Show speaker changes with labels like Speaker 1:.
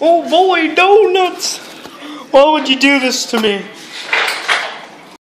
Speaker 1: Oh boy, donuts! Why would you do this to me?